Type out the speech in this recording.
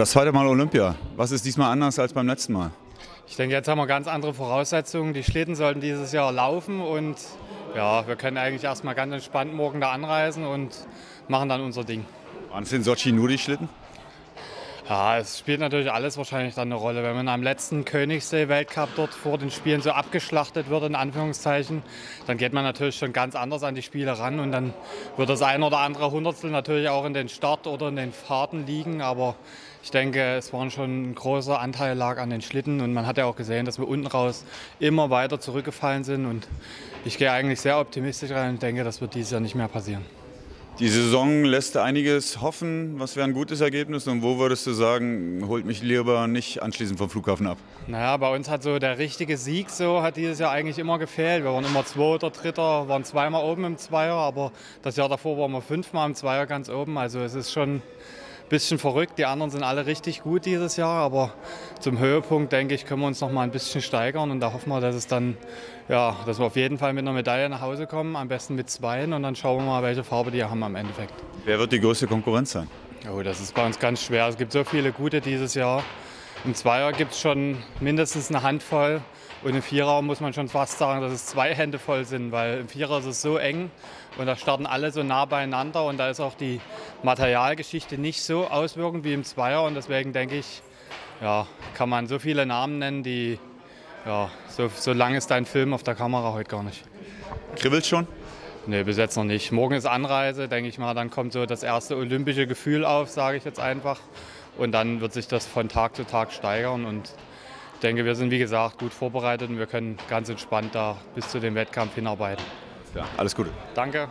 Das zweite Mal Olympia. Was ist diesmal anders als beim letzten Mal? Ich denke, jetzt haben wir ganz andere Voraussetzungen. Die Schlitten sollten dieses Jahr laufen und ja, wir können eigentlich erstmal ganz entspannt morgen da anreisen und machen dann unser Ding. Waren es in Sochi nur die Schlitten? Ja, es spielt natürlich alles wahrscheinlich dann eine Rolle. Wenn man am letzten Königssee-Weltcup dort vor den Spielen so abgeschlachtet wird, in Anführungszeichen, dann geht man natürlich schon ganz anders an die Spiele ran und dann wird das ein oder andere Hundertstel natürlich auch in den Start oder in den Fahrten liegen. Aber ich denke, es war schon ein großer Anteil lag an den Schlitten und man hat ja auch gesehen, dass wir unten raus immer weiter zurückgefallen sind und ich gehe eigentlich sehr optimistisch rein und denke, das wird dieses Jahr nicht mehr passieren. Die Saison lässt einiges hoffen. Was wäre ein gutes Ergebnis und wo würdest du sagen, holt mich lieber nicht anschließend vom Flughafen ab? Naja, bei uns hat so der richtige Sieg so, hat dieses Jahr eigentlich immer gefehlt. Wir waren immer Zweiter, Dritter, waren zweimal oben im Zweier, aber das Jahr davor waren wir fünfmal im Zweier ganz oben. Also es ist schon bisschen verrückt. Die anderen sind alle richtig gut dieses Jahr, aber zum Höhepunkt, denke ich, können wir uns noch mal ein bisschen steigern und da hoffen wir, dass es dann, ja, dass wir auf jeden Fall mit einer Medaille nach Hause kommen, am besten mit zwei und dann schauen wir mal, welche Farbe die haben am Endeffekt. Wer wird die größte Konkurrenz sein? Oh, das ist bei uns ganz schwer. Es gibt so viele gute dieses Jahr. Im Zweier gibt es schon mindestens eine Handvoll. Und im Vierer muss man schon fast sagen, dass es zwei Hände voll sind, weil im Vierer ist es so eng und da starten alle so nah beieinander und da ist auch die Materialgeschichte nicht so auswirkend wie im Zweier und deswegen denke ich, ja, kann man so viele Namen nennen, die, ja, so, so lang ist dein Film auf der Kamera heute gar nicht. Kribbelt schon? Nee, bis jetzt noch nicht. Morgen ist Anreise, denke ich mal, dann kommt so das erste olympische Gefühl auf, sage ich jetzt einfach. Und dann wird sich das von Tag zu Tag steigern und ich denke, wir sind wie gesagt gut vorbereitet und wir können ganz entspannt da bis zu dem Wettkampf hinarbeiten. Ja, alles Gute. Danke.